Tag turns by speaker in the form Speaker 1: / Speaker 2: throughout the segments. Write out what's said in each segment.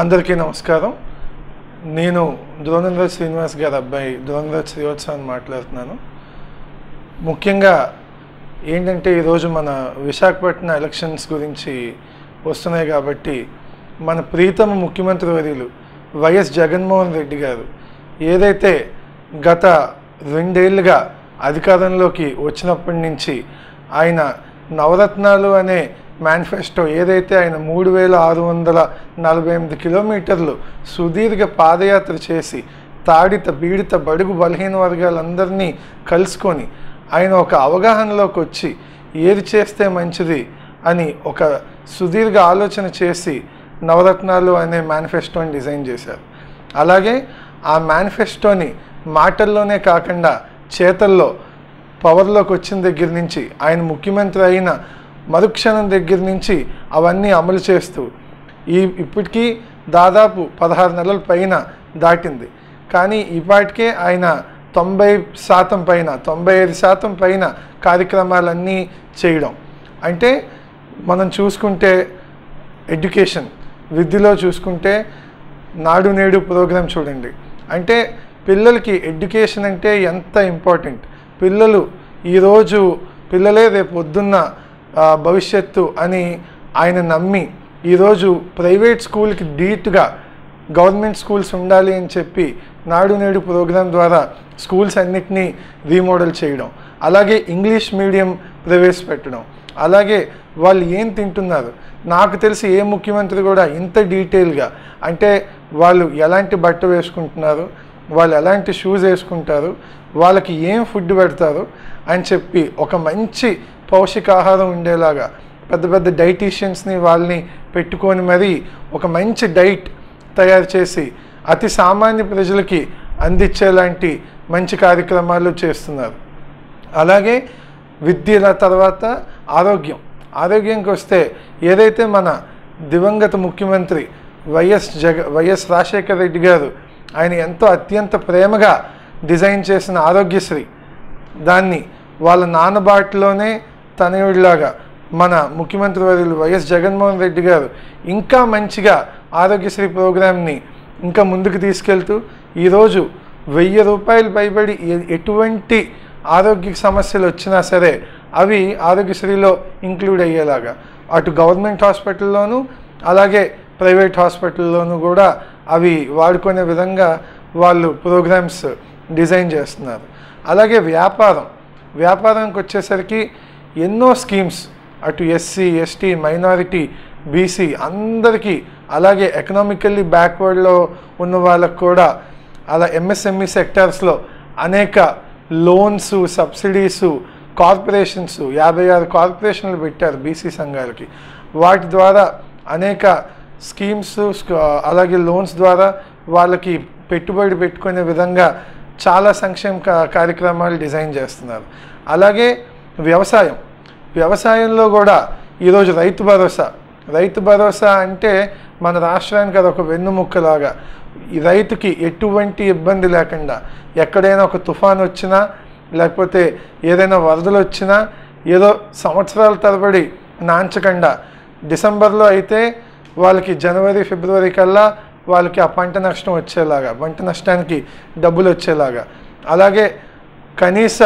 Speaker 1: అందరికీ నమస్కారం. నేను ధృవనందర్ శ్రీనివాస్ గారి అబ్బాయి ధృవనందర్ శ్రీవత్సవ్ మాట్లాడుతున్నాను. ముఖ్యంగా ఏంటంటే ఈరోజు మన విశాఖపట్నం ఎలక్షన్స్ గురించి వస్తున్నాయి కాబట్టి మన ప్రీతమ ముఖ్యమంత్రి వర్యులు వైఎస్ జగన్మోహన్ రెడ్డి గారు ఏదైతే గత రెండేళ్ళుగా అధికారంలోకి వచ్చినప్పటి నుంచి ఆయన నవరత్నాలు అనే మేనిఫెస్టో ఏదైతే ఆయన మూడు వేల ఆరు వందల నలభై ఎనిమిది కిలోమీటర్లు సుదీర్ఘ పాదయాత్ర చేసి తాడిత బీడిత బడుగు బలహీన వర్గాలందరినీ కలుసుకొని ఆయన ఒక అవగాహనలోకి వచ్చి ఏది చేస్తే మంచిది అని ఒక సుదీర్ఘ ఆలోచన చేసి నవరత్నాలు అనే మేనిఫెస్టోని డిజైన్ చేశారు. అలాగే ఆ మేనిఫెస్టోని మాటల్లోనే కాకుండా చేతల్లో పవర్లోకి వచ్చిన దగ్గర నుంచి ఆయన ముఖ్యమంత్రి అయిన మరుక్షణం దగ్గర నుంచి అవన్నీ అమలు చేస్తూ ఈ ఇప్పటికీ దాదాపు పదహారు నెలల పైన దాటింది. కానీ ఇప్పటికే ఆయన తొంభై శాతం పైన తొంభై ఐదు శాతం పైన కార్యక్రమాలన్నీ చేయడం. అంటే మనం చూసుకుంటే ఎడ్యుకేషన్ విద్యలో చూసుకుంటే నాడు నేడు ప్రోగ్రాం చూడండి. అంటే పిల్లలకి ఎడ్యుకేషన్ అంటే ఎంత ఇంపార్టెంట్. పిల్లలు ఈరోజు పిల్లలే రేపు పొద్దున్న భవిష్యత్తు అని ఆయన నమ్మి ఈరోజు ప్రైవేట్ స్కూల్కి డీట్గా గవర్నమెంట్ స్కూల్స్ ఉండాలి అని చెప్పి నాడు నేడు ప్రోగ్రాం ద్వారా స్కూల్స్ అన్నిటినీ రీమోడల్ చేయడం అలాగే ఇంగ్లీష్ మీడియం ప్రవేశపెట్టడం అలాగే వాళ్ళు ఏం తింటున్నారు? నాకు తెలిసి ఏ ముఖ్యమంత్రి కూడా ఇంత డీటెయిల్గా అంటే వాళ్ళు ఎలాంటి బట్ట వేసుకుంటున్నారు? వాళ్ళు ఎలాంటి షూస్ వేసుకుంటారు? వాళ్ళకి ఏం ఫుడ్ పెడతారు? అని చెప్పి ఒక మంచి పౌష్టికాహారం ఉండేలాగా పెద్ద పెద్ద డైటీషియన్స్ని వాళ్ళని పెట్టుకొని మరీ ఒక మంచి డైట్ తయారు చేసి అతి సామాన్య ప్రజలకి అందించేలాంటి మంచి కార్యక్రమాలు చేస్తున్నారు. అలాగే విద్యల తర్వాత ఆరోగ్యం. ఆరోగ్యంకి వస్తే ఏదైతే మన దివంగత ముఖ్యమంత్రి వైఎస్ జగ వైఎస్ రాజశేఖర రెడ్డి గారు ఆయన ఎంతో అత్యంత ప్రేమగా డిజైన్ చేసిన ఆరోగ్యశ్రీ దాన్ని వాళ్ళ నాన్నబాటులోనే తనయుడిలాగా మన ముఖ్యమంత్రి వర్యులు వైఎస్ జగన్మోహన్ రెడ్డి గారు ఇంకా మంచిగా ఆరోగ్యశ్రీ ప్రోగ్రామ్ని ఇంకా ముందుకు తీసుకెళ్తూ ఈరోజు వెయ్యి రూపాయలు పైబడి ఎటువంటి ఆరోగ్య సమస్యలు వచ్చినా సరే అవి ఆరోగ్యశ్రీలో ఇంక్లూడ్ అయ్యేలాగా. అటు గవర్నమెంట్ హాస్పిటల్లోనూ అలాగే ప్రైవేట్ హాస్పిటల్లోనూ కూడా అవి వాడుకునే విధంగా వాళ్ళు ప్రోగ్రామ్స్ డిజైన్ చేస్తున్నారు. అలాగే వ్యాపారం. వ్యాపారానికి వచ్చేసరికి ఎన్నో స్కీమ్స్ అటు ఎస్సీ ఎస్టీ మైనారిటీ బీసీ అందరికీ అలాగే ఎకనామికల్లీ బ్యాక్వర్డ్లో ఉన్న వాళ్ళకు కూడా అలా ఎంఎస్ఎంఈ సెక్టార్స్లో అనేక లోన్స్ సబ్సిడీసు కార్పొరేషన్స్ యాభై ఆరు కార్పొరేషన్లు పెట్టారు బీసీ సంఘాలకి. వాటి ద్వారా అనేక స్కీమ్స్ అలాగే లోన్స్ ద్వారా వాళ్ళకి పెట్టుబడి పెట్టుకునే విధంగా చాలా సంక్షేమ కార్యక్రమాలు డిజైన్ చేస్తున్నారు. అలాగే వ్యవసాయం. వ్యవసాయంలో కూడా ఈరోజు రైతు భరోసా. రైతు భరోసా అంటే మన రాష్ట్రానికి అదొక వెన్నుముక్కలాగా. ఈ రైతుకి ఎటువంటి ఇబ్బంది లేకుండా ఎక్కడైనా ఒక తుఫాన్ వచ్చినా లేకపోతే ఏదైనా వరదలు వచ్చినా ఏదో సంవత్సరాల తరబడి నాంచకుండా డిసెంబర్లో అయితే వాళ్ళకి జనవరి ఫిబ్రవరి కల్లా వాళ్ళకి ఆ పంట నష్టం వచ్చేలాగా పంట నష్టానికి డబ్బులు వచ్చేలాగా. అలాగే కనీస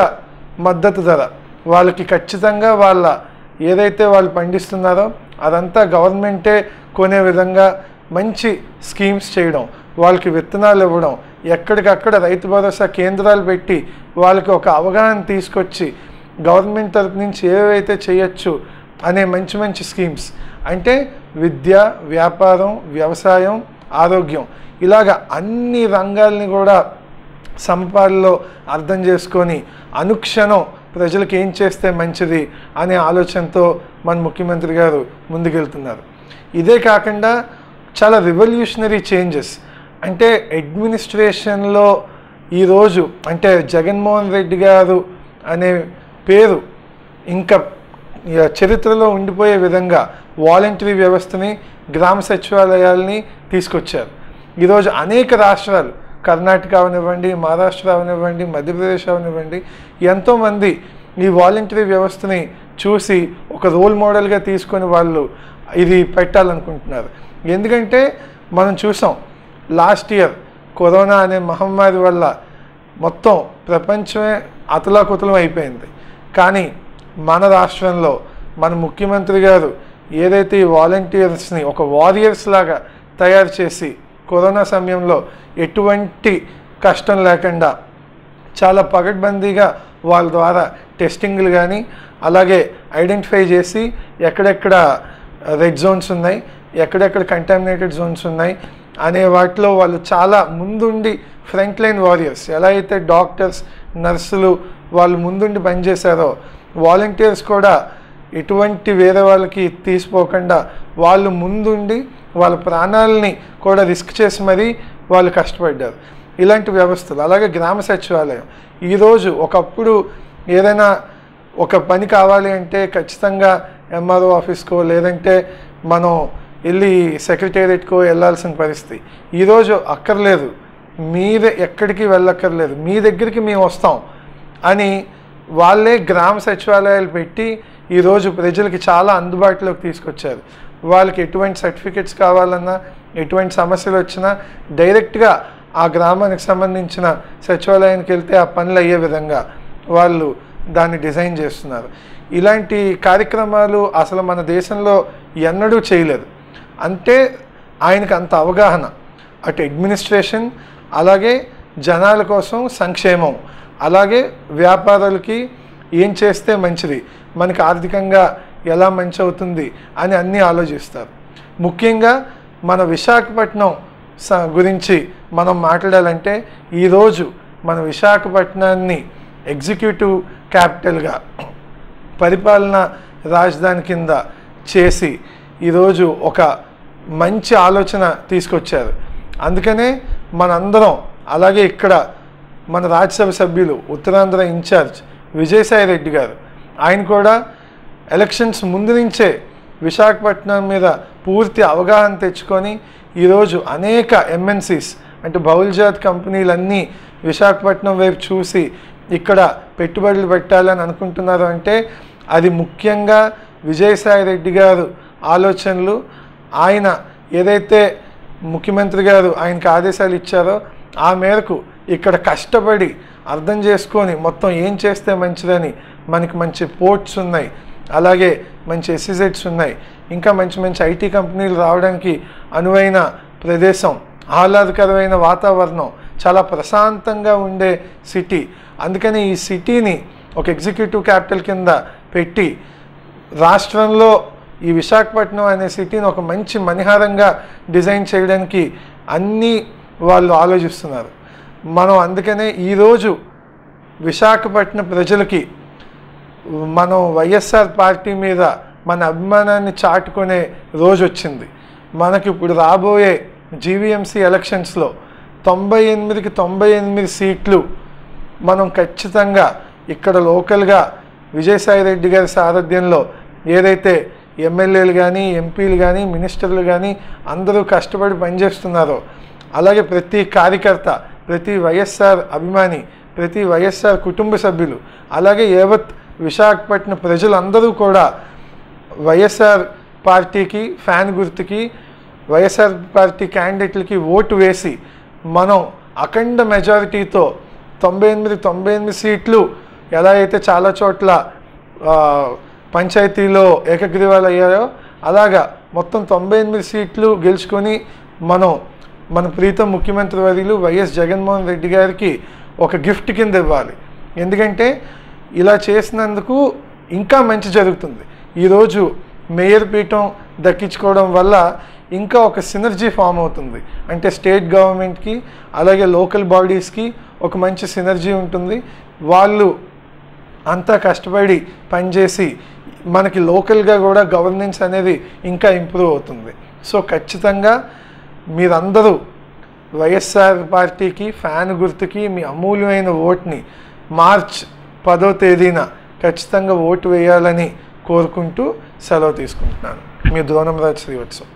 Speaker 1: మద్దతు ధర. వాళ్ళకి ఖచ్చితంగా వాళ్ళ ఏదైతే వాళ్ళు పండిస్తున్నారో అదంతా గవర్నమెంటే కొనే విధంగా మంచి స్కీమ్స్ చేయడం వాళ్ళకి విత్తనాలు ఇవ్వడం ఎక్కడికక్కడ రైతు భరోసా కేంద్రాలు పెట్టి వాళ్ళకి ఒక అవగాహన తీసుకొచ్చి గవర్నమెంట్ తరపు నుంచి ఏవైతే చేయొచ్చు అనే మంచి మంచి స్కీమ్స్. అంటే విద్య వ్యాపారం వ్యవసాయం ఆరోగ్యం ఇలాగ అన్ని రంగాల్ని కూడా సమపాల్లో అర్థం చేసుకొని అనుక్షణం ప్రజలకు ఏం చేస్తే మంచిది అనే ఆలోచనతో మన ముఖ్యమంత్రి గారు ముందుకెళ్తున్నారు. ఇదే కాకుండా చాలా రివల్యూషనరీ చేంజెస్ అంటే అడ్మినిస్ట్రేషన్లో ఈరోజు అంటే జగన్మోహన్ రెడ్డి గారు అనే పేరు ఇంకా చరిత్రలో ఉండిపోయే విధంగా వాలంటరీ వ్యవస్థని గ్రామ సచివాలయాల్ని తీసుకొచ్చారు. ఈరోజు అనేక రాష్ట్రాలు కర్ణాటక అవనివ్వండి మహారాష్ట్ర అవనివ్వండి మధ్యప్రదేశ్ అవనివ్వండి ఎంతోమంది ఈ వాలంటరీ వ్యవస్థని చూసి ఒక రోల్ మోడల్గా తీసుకొని వాళ్ళు ఇది పెట్టాలనుకుంటున్నారు. ఎందుకంటే మనం చూసాం లాస్ట్ ఇయర్ కరోనా అనే మహమ్మారి వల్ల మొత్తం ప్రపంచమే అతలాకుతలం అయిపోయింది. కానీ మన రాష్ట్రంలో మన ముఖ్యమంత్రి గారు ఏదైతే ఈ వాలంటీర్స్ని ఒక వారియర్స్ లాగా తయారు చేసి కరోనా సమయంలో ఎటువంటి కష్టం లేకుండా చాలా పగడ్బందీగా వాళ్ళ ద్వారా టెస్టింగ్లు కానీ అలాగే ఐడెంటిఫై చేసి ఎక్కడెక్కడ రెడ్ జోన్స్ ఉన్నాయి ఎక్కడెక్కడ కంటామినేటెడ్ జోన్స్ ఉన్నాయి అనే వాటిలో వాళ్ళు చాలా ముందుండి ఫ్రంట్ లైన్ వారియర్స్ ఎలా అయితే డాక్టర్స్ నర్సులు వాళ్ళు ముందుండి పనిచేశారో వాలంటీర్స్ కూడా ఎటువంటి వేరే వాళ్ళకి తీసిపోకుండా వాళ్ళు ముందుండి వాళ్ళ ప్రాణాలని కూడా రిస్క్ చేసి మరీ వాళ్ళు కష్టపడ్డారు. ఇలాంటి వ్యవస్థలు అలాగే గ్రామ సచివాలయం. ఈరోజు ఒకప్పుడు ఏదైనా ఒక పని కావాలి అంటే ఖచ్చితంగా ఎంఆర్ఓ ఆఫీస్కో లేదంటే మనం వెళ్ళి సెక్రటేరియట్కో వెళ్ళాల్సిన పరిస్థితి. ఈరోజు అక్కర్లేదు. మీరే ఎక్కడికి వెళ్ళక్కర్లేదు. మీ దగ్గరికి మేము వస్తాం అని వాళ్ళే గ్రామ సచివాలయాలు పెట్టి ఈరోజు ప్రజలకి చాలా అందుబాటులోకి తీసుకొచ్చారు. వాళ్ళకి ఎటువంటి సర్టిఫికెట్స్ కావాలన్నా ఎటువంటి సమస్యలు వచ్చినా డైరెక్ట్గా ఆ గ్రామానికి సంబంధించిన సచివాలయానికి వెళ్తే ఆ పనులు అయ్యే విధంగా వాళ్ళు దాన్ని డిజైన్ చేస్తున్నారు. ఇలాంటి కార్యక్రమాలు అసలు మన దేశంలో ఎన్నడూ చేయలేదు. అంటే ఆయనకు అంత అవగాహన అటు అడ్మినిస్ట్రేషన్ అలాగే జనాల కోసం సంక్షేమం అలాగే వ్యాపారులకి ఏం చేస్తే మంచిది? మనకి ఆర్థికంగా ఎలా మంచి అవుతుంది అని అన్నీ ఆలోచిస్తారు. ముఖ్యంగా మన విశాఖపట్నం స గురించి మనం మాట్లాడాలంటే ఈరోజు మన విశాఖపట్నాన్ని ఎగ్జిక్యూటివ్ క్యాపిటల్గా పరిపాలన రాజధాని కింద చేసి ఈరోజు ఒక మంచి ఆలోచన తీసుకొచ్చారు. అందుకనే మనందరం అలాగే ఇక్కడ మన రాజ్యసభ సభ్యులు ఉత్తరాంధ్ర ఇన్ఛార్జ్ విజయసాయి రెడ్డి గారు ఆయన కూడా ఎలక్షన్స్ ముందు నుంచే విశాఖపట్నం మీద పూర్తి అవగాహన తెచ్చుకొని ఈరోజు అనేక ఎంఎన్సీస్ అంటే బహుళజాత్ కంపెనీలన్నీ విశాఖపట్నం వైపు చూసి ఇక్కడ పెట్టుబడులు పెట్టాలని అనుకుంటున్నారు అంటే అది ముఖ్యంగా విజయసాయి రెడ్డి గారు ఆలోచనలు. ఆయన ఏదైతే ముఖ్యమంత్రి గారు ఆయనకి ఆదేశాలు ఇచ్చారో ఆ మేరకు ఇక్కడ కష్టపడి అర్థం చేసుకొని మొత్తం ఏం చేస్తే మంచిదని మనకి మంచి పోర్ట్స్ ఉన్నాయి. అలాగే మంచి ఎస్సీజెడ్స్ ఉన్నాయి. ఇంకా మంచి మంచి ఐటీ కంపెనీలు రావడానికి అనువైన ప్రదేశం ఆహ్లాదకరమైన వాతావరణం చాలా ప్రశాంతంగా ఉండే సిటీ. అందుకని ఈ సిటీని ఒక ఎగ్జిక్యూటివ్ క్యాపిటల్ కింద పెట్టి రాష్ట్రంలో ఈ విశాఖపట్నం అనే సిటీని ఒక మంచి మణిహారంగా డిజైన్ చేయడానికి అన్నీ వాళ్ళు ఆలోచిస్తున్నారు. మనం అందుకనే ఈరోజు విశాఖపట్నం ప్రజలకి మనం వైఎస్ఆర్ పార్టీ మీద మన అభిమానాన్ని చాటుకునే రోజు వచ్చింది. మనకి ఇప్పుడు రాబోయే జీవీఎంసీ ఎలక్షన్స్లో తొంభై ఎనిమిదికి తొంభై ఎనిమిది సీట్లు మనం ఖచ్చితంగా ఇక్కడ లోకల్గా విజయసాయి రెడ్డి గారి సారథ్యంలో ఏదైతే ఎమ్మెల్యేలు కానీ ఎంపీలు కానీ మినిస్టర్లు కానీ అందరూ కష్టపడి పనిచేస్తున్నారో అలాగే ప్రతి కార్యకర్త ప్రతి వైఎస్ఆర్ అభిమాని ప్రతి వైఎస్ఆర్ కుటుంబ సభ్యులు అలాగే యావత్ విశాఖపట్నం ప్రజలందరూ కూడా వైఎస్ఆర్ పార్టీకి ఫ్యాన్ గుర్తుకి వైఎస్ఆర్ పార్టీ క్యాండిడేట్లకి ఓటు వేసి మనం అఖండ మెజారిటీతో తొంభై ఎనిమిది తొంభై ఎనిమిది సీట్లు ఎలా అయితే చాలా చోట్ల పంచాయతీలో ఏకగ్రీవాలు అయ్యాయో అలాగా మొత్తం తొంభై ఎనిమిది సీట్లు గెలుచుకొని మనం మన ప్రీతం ముఖ్యమంత్రి వర్యులు వైఎస్ జగన్మోహన్ రెడ్డి గారికి ఒక గిఫ్ట్ కింద ఇవ్వాలి. ఎందుకంటే ఇలా చేసినందుకు ఇంకా మంచి జరుగుతుంది. ఈరోజు మేయర్ పీఠం దక్కించుకోవడం వల్ల ఇంకా ఒక సినర్జీ ఫామ్ అవుతుంది. అంటే స్టేట్ గవర్నమెంట్కి అలాగే లోకల్ బాడీస్కి ఒక మంచి సినర్జీ ఉంటుంది. వాళ్ళు అంతా కష్టపడి పనిచేసి మనకి లోకల్గా కూడా గవర్నెన్స్ అనేది ఇంకా ఇంప్రూవ్ అవుతుంది. సో ఖచ్చితంగా మీరందరూ వైఎస్ఆర్ పార్టీకి ఫ్యాన్ గుర్తుకి మీ అమూల్యమైన ఓట్ని మార్చ్ పదో తేదీన ఖచ్చితంగా ఓటు వేయాలని కోరుకుంటూ సెలవు తీసుకుంటున్నాను. మీ ద్రోణంరాజ్ శ్రీవత్సం